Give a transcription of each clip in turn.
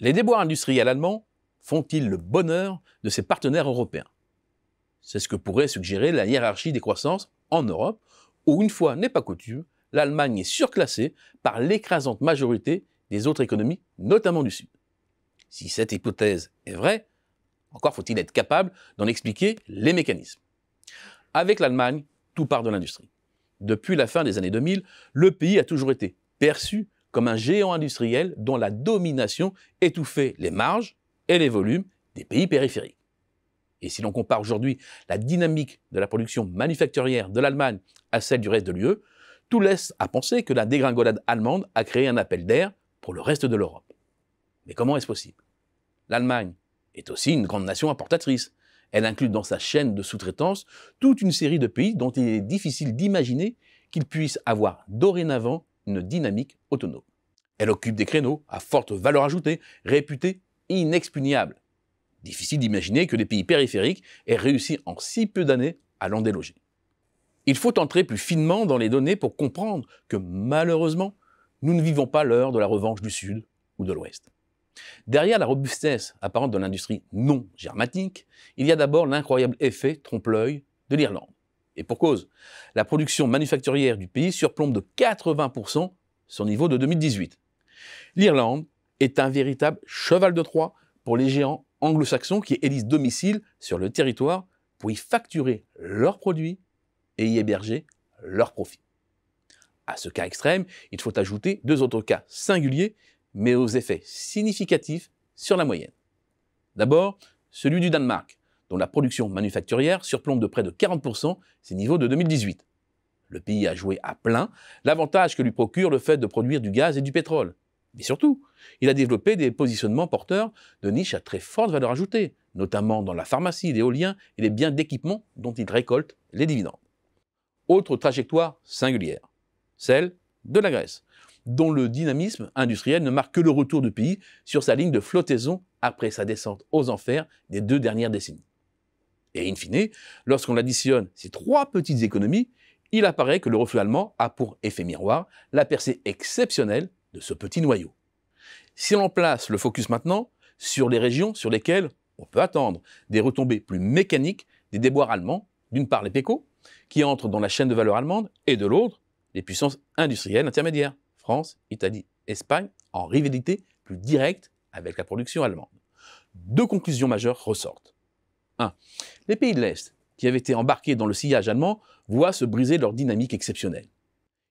Les déboires industriels allemands font-ils le bonheur de ses partenaires européens? C'est ce que pourrait suggérer la hiérarchie des croissances en Europe, où une fois n'est pas coutume, l'Allemagne est surclassée par l'écrasante majorité des autres économies, notamment du Sud. Si cette hypothèse est vraie, encore faut-il être capable d'en expliquer les mécanismes. Avec l'Allemagne, tout part de l'industrie. Depuis la fin des années 2000, le pays a toujours été perçu comme un géant industriel dont la domination étouffait les marges et les volumes des pays périphériques. Et si l'on compare aujourd'hui la dynamique de la production manufacturière de l'Allemagne à celle du reste de l'UE, tout laisse à penser que la dégringolade allemande a créé un appel d'air pour le reste de l'Europe. Mais comment est-ce possible? L'Allemagne est aussi une grande nation importatrice. Elle inclut dans sa chaîne de sous-traitance toute une série de pays dont il est difficile d'imaginer qu'ils puissent avoir dorénavant une dynamique autonome. Elle occupe des créneaux à forte valeur ajoutée, réputés inexpugnables. Difficile d'imaginer que les pays périphériques aient réussi en si peu d'années à l'en déloger. Il faut entrer plus finement dans les données pour comprendre que malheureusement, nous ne vivons pas l'heure de la revanche du Sud ou de l'Ouest. Derrière la robustesse apparente de l'industrie non germatique, il y a d'abord l'incroyable effet trompe-l'œil de l'Irlande. Et pour cause, la production manufacturière du pays surplombe de 80% son niveau de 2018. L'Irlande est un véritable cheval de Troie pour les géants anglo-saxons qui élisent domicile sur le territoire pour y facturer leurs produits et y héberger leurs profits. À ce cas extrême, il faut ajouter deux autres cas singuliers, mais aux effets significatifs sur la moyenne. D'abord, celui du Danemark, dont la production manufacturière surplombe de près de 40% ses niveaux de 2018. Le pays a joué à plein l'avantage que lui procure le fait de produire du gaz et du pétrole. Mais surtout, il a développé des positionnements porteurs de niches à très forte valeur ajoutée, notamment dans la pharmacie, l'éolien et les biens d'équipement dont il récolte les dividendes. Autre trajectoire singulière, celle de la Grèce, dont le dynamisme industriel ne marque que le retour du pays sur sa ligne de flottaison après sa descente aux enfers des deux dernières décennies. Et in fine, lorsqu'on additionne ces trois petites économies, il apparaît que le reflux allemand a pour effet miroir la percée exceptionnelle de ce petit noyau. Si l'on place le focus maintenant sur les régions sur lesquelles on peut attendre des retombées plus mécaniques des déboires allemands, d'une part les PECO, qui entrent dans la chaîne de valeur allemande, et de l'autre, les puissances industrielles intermédiaires, France, Italie, Espagne, en rivalité plus directe avec la production allemande. Deux conclusions majeures ressortent. 1. Les pays de l'Est, qui avaient été embarqués dans le sillage allemand, voient se briser leur dynamique exceptionnelle.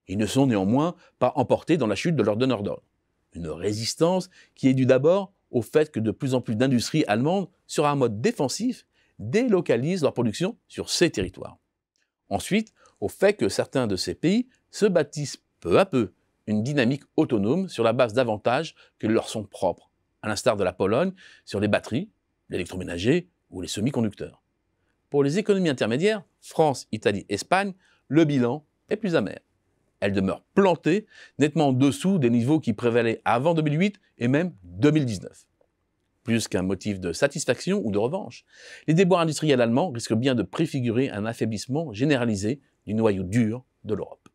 Ils ne sont néanmoins pas emportés dans la chute de leur donneur d'ordre. Une résistance qui est due d'abord au fait que de plus en plus d'industries allemandes, sur un mode défensif, délocalisent leur production sur ces territoires. Ensuite, au fait que certains de ces pays se bâtissent peu à peu une dynamique autonome sur la base d'avantages que leur sont propres, à l'instar de la Pologne sur les batteries, l'électroménager ou les semi-conducteurs. Pour les économies intermédiaires, France, Italie, Espagne, le bilan est plus amer elle demeure plantée, nettement en dessous des niveaux qui prévalaient avant 2008 et même 2019. Plus qu'un motif de satisfaction ou de revanche, les déboires industriels allemands risquent bien de préfigurer un affaiblissement généralisé du noyau dur de l'Europe.